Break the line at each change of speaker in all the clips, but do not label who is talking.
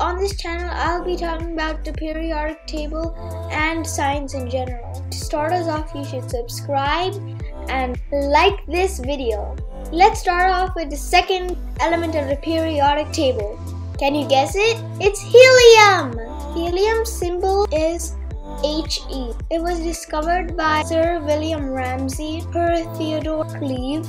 on this channel I'll be talking about the periodic table and science in general. To start us off, you should subscribe and like this video. Let's start off with the second element of the periodic table. Can you guess it? It's helium! Helium's symbol is He. It was discovered by Sir William Ramsay, Per Theodore Cleve,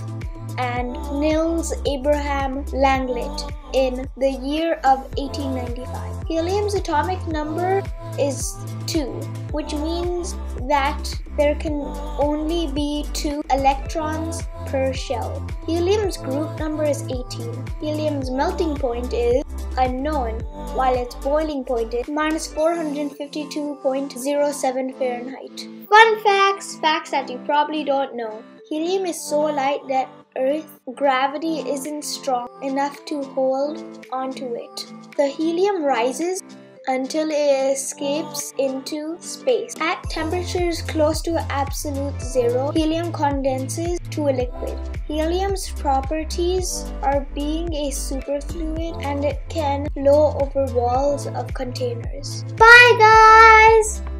and Nils Abraham Langlet in the year of 1895. Helium's atomic number is 2, which means that there can only be 2 electrons per shell. Helium's group number is 18. Helium's melting point is unknown, while its boiling point is minus 452.07 Fahrenheit. Fun facts, facts that you probably don't know. Helium is so light that Earth gravity isn't strong enough to hold onto it. The helium rises until it escapes into space. At temperatures close to absolute zero, helium condenses to a liquid. Helium's properties are being a superfluid and it can flow over walls of containers. Bye guys!